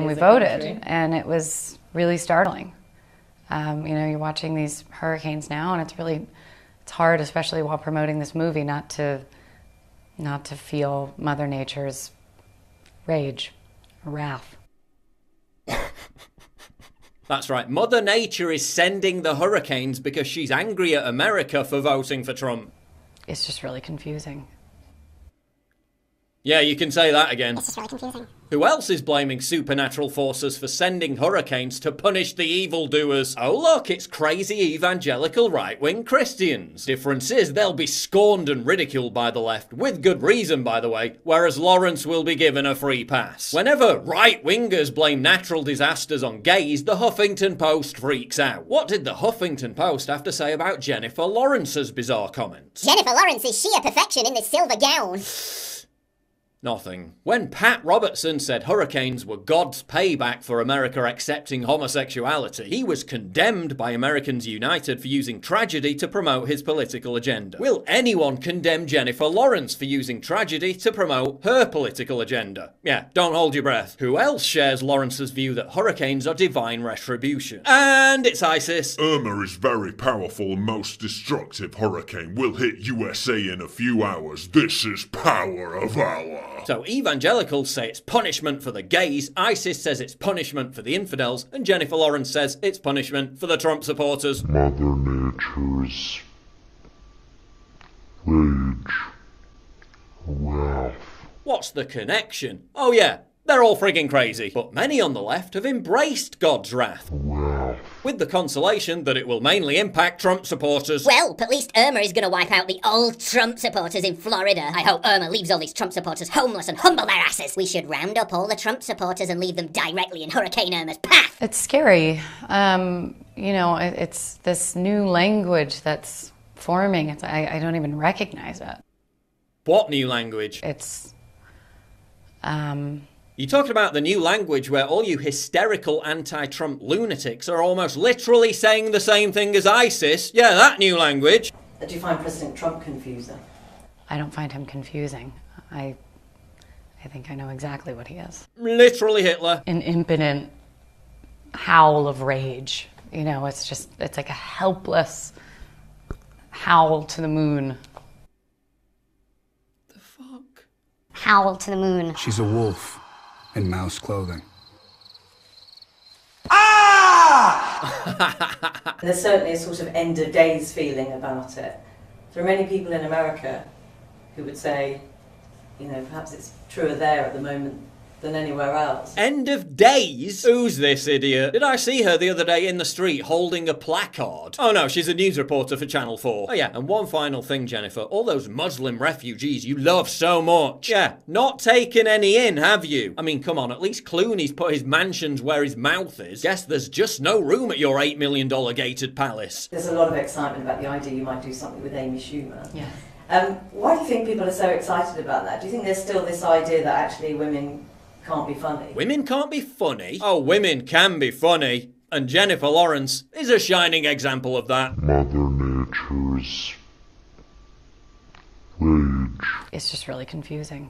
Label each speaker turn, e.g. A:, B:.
A: and we voted,
B: country.
A: and it was really startling. Um, you know, you're watching these hurricanes now, and it's really it's hard, especially while promoting this movie, not to not to feel Mother Nature's rage, wrath.
C: That's right. Mother Nature is sending the hurricanes because she's angry at America for voting for Trump.
A: It's just really confusing.
C: Yeah, you can say that again.
D: It's just really confusing.
C: Who else is blaming supernatural forces for sending hurricanes to punish the evildoers? Oh, look, it's crazy evangelical right wing Christians. Difference is they'll be scorned and ridiculed by the left, with good reason, by the way, whereas Lawrence will be given a free pass. Whenever right wingers blame natural disasters on gays, the Huffington Post freaks out. What did the Huffington Post have to say about Jennifer Lawrence's bizarre comments?
D: Jennifer Lawrence is sheer perfection in this silver gown.
C: Nothing. When Pat Robertson said hurricanes were God's payback for America accepting homosexuality, he was condemned by Americans United for using tragedy to promote his political agenda. Will anyone condemn Jennifer Lawrence for using tragedy to promote her political agenda? Yeah, don't hold your breath. Who else shares Lawrence's view that hurricanes are divine retribution? And it's ISIS.
E: Irma is very powerful most destructive hurricane. Will hit USA in a few hours. This is power of hour.
C: So evangelicals say it's punishment for the gays, ISIS says it's punishment for the infidels, and Jennifer Lawrence says it's punishment for the Trump supporters.
F: Mother Nature's rage, wrath.
C: What's the connection? Oh yeah, they're all frigging crazy. But many on the left have embraced God's wrath,
F: Wrath.
C: with the consolation that it will mainly impact Trump supporters.
D: Well, at least Irma is gonna wipe out the old Trump supporters in Florida. I hope Irma leaves all these Trump supporters homeless and humble their asses. We should round up all the Trump supporters and leave them directly in Hurricane Irma's path.
A: It's scary. Um, you know, it, it's this new language that's forming. It's, I, I don't even recognize it.
C: What new language?
A: It's um,
C: You talking about the new language where all you hysterical anti-Trump lunatics are almost literally saying the same thing as ISIS? Yeah, that new language.
B: Do you find President Trump confusing?
A: I don't find him confusing. I, I think I know exactly what he is.
C: Literally Hitler.
A: An impotent howl of rage. You know, it's just, it's like a helpless howl to the moon.
C: The fuck?
D: Howl to the moon.
G: She's a wolf in mouse clothing. Ah!
B: There's certainly a sort of end of days feeling about it. There are many people in America who would say, you know, perhaps it's truer there at the moment than anywhere else.
C: End of days? Who's this idiot? Did I see her the other day in the street holding a placard? Oh no, she's a news reporter for Channel 4. Oh yeah, and one final thing, Jennifer. All those Muslim refugees you love so much. Yeah, not taken any in, have you? I mean, come on, at least Clooney's put his mansions where his mouth is. Guess there's just no room at your $8 million gated palace.
B: There's a lot of excitement about the idea you might do something with Amy Schumer.
A: Yeah.
B: Um, why do you think people are so excited about that? Do you think there's still this idea that actually women can't be funny?
C: Women can't be funny? Oh, women can be funny. And Jennifer Lawrence is a shining example of that.
F: Mother Nature's rage.
A: It's just really confusing.